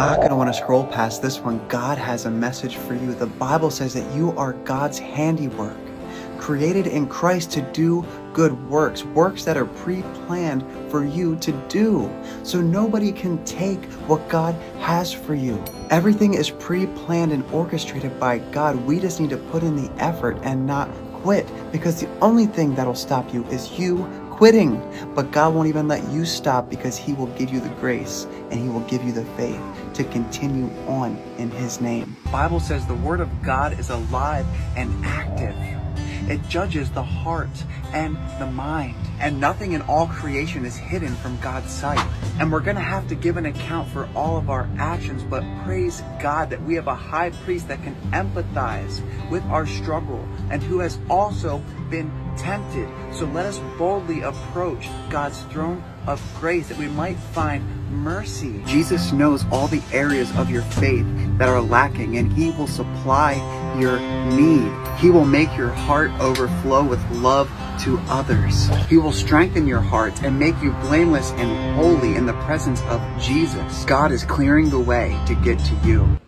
Not gonna want to scroll past this one. God has a message for you. The Bible says that you are God's handiwork, created in Christ to do good works, works that are pre planned for you to do. So nobody can take what God has for you. Everything is pre planned and orchestrated by God. We just need to put in the effort and not quit because the only thing that'll stop you is you quitting. But God won't even let you stop because He will give you the grace and He will give you the faith to continue on in His name. The Bible says the Word of God is alive and active. It judges the heart and the mind. And nothing in all creation is hidden from God's sight. And we're going to have to give an account for all of our actions, but praise God that we have a high priest that can empathize with our struggle and who has also been tempted. So let us boldly approach God's throne of grace that we might find mercy. Jesus knows all the areas of your faith that are lacking and he will supply your need. He will make your heart overflow with love to others. He will strengthen your heart and make you blameless and holy in the presence of Jesus. God is clearing the way to get to you.